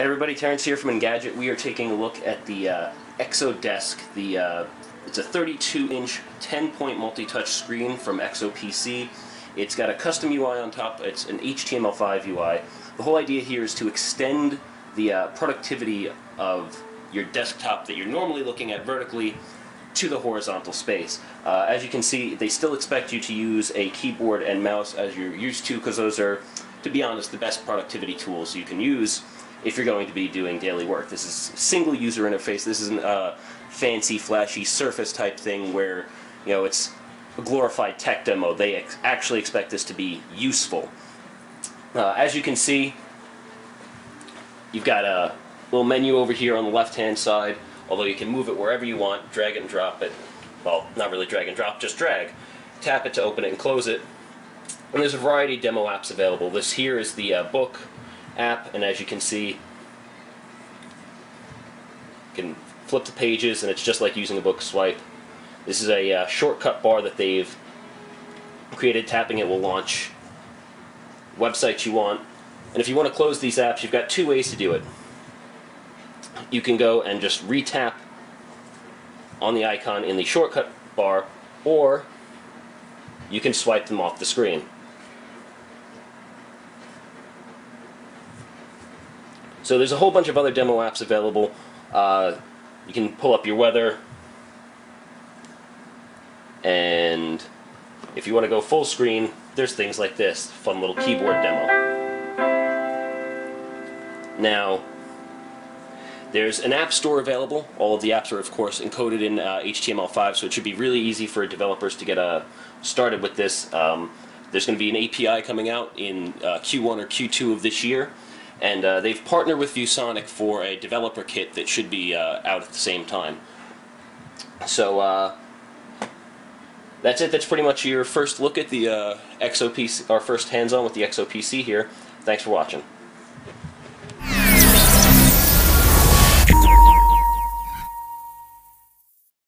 Hey everybody, Terrence here from Engadget. We are taking a look at the uh, ExoDesk. The uh, it's a 32-inch, 10-point multi-touch screen from ExoPC. It's got a custom UI on top. It's an HTML5 UI. The whole idea here is to extend the uh, productivity of your desktop that you're normally looking at vertically to the horizontal space. Uh, as you can see, they still expect you to use a keyboard and mouse as you're used to because those are, to be honest, the best productivity tools you can use if you're going to be doing daily work. This is single user interface. This isn't a fancy, flashy Surface type thing where you know it's a glorified tech demo. They ex actually expect this to be useful. Uh, as you can see, you've got a little menu over here on the left-hand side. Although you can move it wherever you want, drag and drop it. Well, not really drag and drop, just drag. Tap it to open it and close it. And there's a variety of demo apps available. This here is the uh, book app, and as you can see, you can flip the pages, and it's just like using a book swipe. This is a uh, shortcut bar that they've created. Tapping it will launch websites you want. And if you want to close these apps, you've got two ways to do it. You can go and just re-tap on the icon in the shortcut bar, or you can swipe them off the screen. So there's a whole bunch of other demo apps available. Uh, you can pull up your weather, and if you want to go full screen, there's things like this, fun little keyboard demo. Now, there's an app store available. All of the apps are, of course, encoded in uh, HTML5, so it should be really easy for developers to get uh, started with this. Um, there's going to be an API coming out in uh, Q1 or Q2 of this year, and uh, they've partnered with ViewSonic for a developer kit that should be uh, out at the same time. So uh, that's it. That's pretty much your first look at the uh, ExoPC, our first hands-on with the ExoPC here. Thanks for watching.